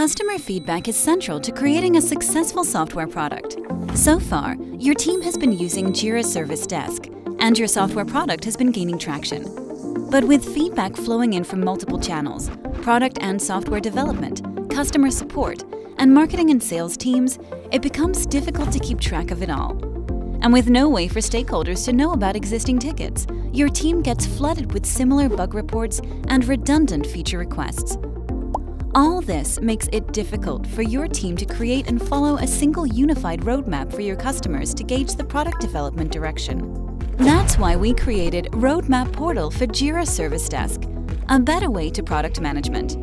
Customer feedback is central to creating a successful software product. So far, your team has been using Jira Service Desk, and your software product has been gaining traction. But with feedback flowing in from multiple channels, product and software development, customer support, and marketing and sales teams, it becomes difficult to keep track of it all. And with no way for stakeholders to know about existing tickets, your team gets flooded with similar bug reports and redundant feature requests. All this makes it difficult for your team to create and follow a single unified roadmap for your customers to gauge the product development direction. That's why we created Roadmap Portal for Jira Service Desk, a better way to product management.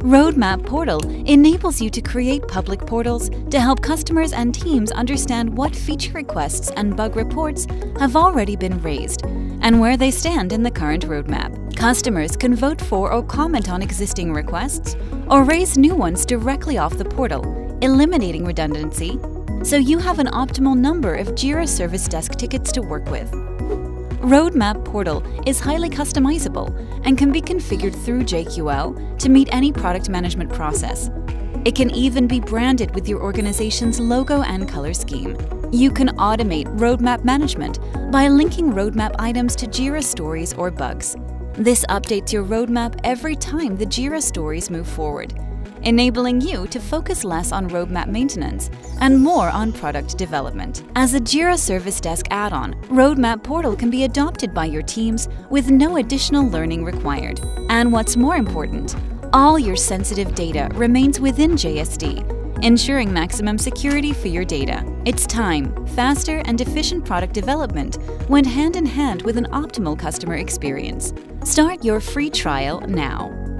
Roadmap Portal enables you to create public portals to help customers and teams understand what feature requests and bug reports have already been raised and where they stand in the current roadmap. Customers can vote for or comment on existing requests or raise new ones directly off the portal, eliminating redundancy, so you have an optimal number of Jira Service Desk tickets to work with. Roadmap Portal is highly customizable and can be configured through JQL to meet any product management process. It can even be branded with your organization's logo and color scheme. You can automate roadmap management by linking roadmap items to Jira stories or bugs. This updates your roadmap every time the Jira stories move forward, enabling you to focus less on roadmap maintenance and more on product development. As a Jira Service Desk add-on, Roadmap Portal can be adopted by your teams with no additional learning required. And what's more important, all your sensitive data remains within JSD, ensuring maximum security for your data. It's time, faster, and efficient product development went hand in hand with an optimal customer experience. Start your free trial now.